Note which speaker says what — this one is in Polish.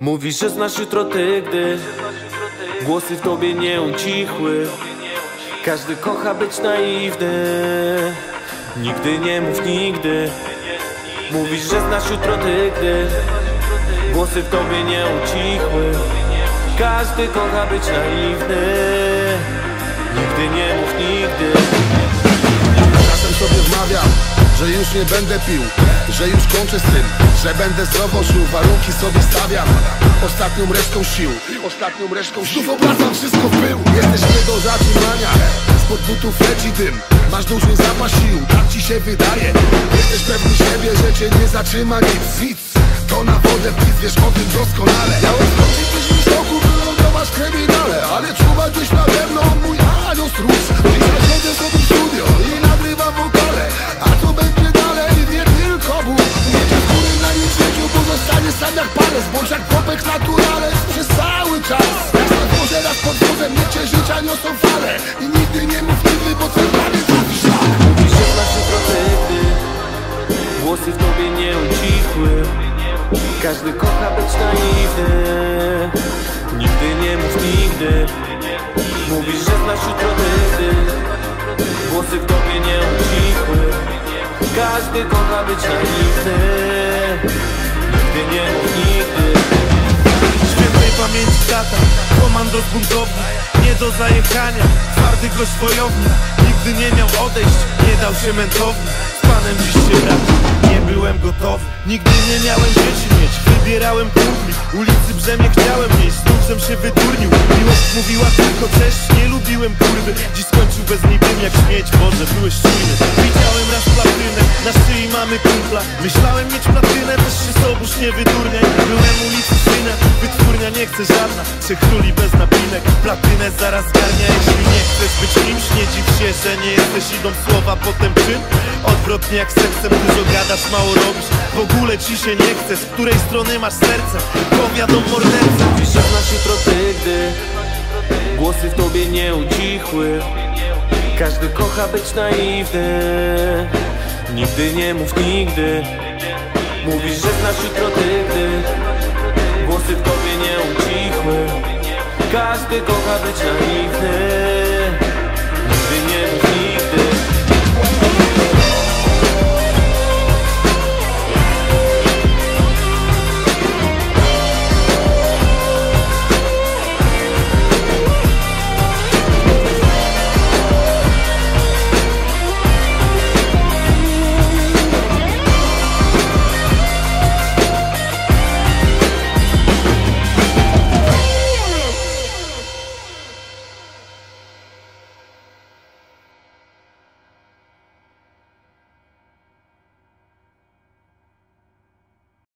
Speaker 1: Mówisz, że znasz jutro ty, gdy Głosy w tobie nie ucichły. Każdy kocha być naiwny. Nigdy nie mów nigdy. Mówisz, że znasz jutro ty, gdy Głosy w tobie nie ucichły. Każdy kocha być naiwny
Speaker 2: że już nie będę pił Że już kończę z tym, że będę zdrowo żył Warunki sobie stawiam, ostatnią resztką sił Ostatnią resztką sił. Znów obracam wszystko w pył. Jesteśmy do zatrzymania. Spod butów leci dym. Masz duży zapas sił, tak ci się wydaje. Jesteś pewny siebie, że cię nie zatrzyma nic. Nic, to na wodę wpis, wiesz o tym doskonale. Miałem skończyć w stoku, wylądować w kryminale Ale czuwać byś nade mną mój jak popek naturales przez cały czas. Raz na dworze, raz pod wozem, niecie życia niosą fale. I nigdy nie mów nigdy, bo centralnie trafisz szlak
Speaker 1: Mówisz, że znasz jutro ty, gdy Głosy w tobie nie ucichły. Każdy kocha być naiwny. Nigdy nie mów nigdy. Mówisz, że znasz jutro ty, gdy Głosy w tobie nie ucichły. Każdy kocha być naiwny Nigdy nie nigdy.
Speaker 3: Świętej pamięci tata, komando z Nie do zajechania, twardy gość wojownik Nigdy nie miał odejść, nie dał się mętowni. Z panem dziś się brat, nie byłem gotowy. Nigdy nie miałem dzieci mieć, wybierałem kumpli Ulicy brzemię chciałem mieć, z się wyturnił Miłość mówiła tylko cześć, nie lubiłem kurwy. Dziś skończył bez niej dym jak śmieć, Boże byłeś czujny. Widziałem raz platynę, na mamy kumpla. Myślałem mieć platynę, też się sobóż nie wydurniaj. Byłem ulicy synem, wytwórnia nie chce żadna. Trzech króli bez napinek, platynę zaraz zgarnia Jeśli nie chcesz być kimś, nie dziw się, że nie jesteś idą słowa, potem czyn Odwrotnie jak seksem, dużo gadasz, mało robisz. W ogóle ci się nie chce, z której strony masz serce? Powiadom morderca
Speaker 1: Mówisz, że znasz jutro ty, gdy Głosy w tobie nie ucichły. Każdy kocha być naiwny Nigdy nie mów nigdy. Mówisz, że znasz jutro ty, Głosy w tobie nie ucichły. Każdy kocha być naiwny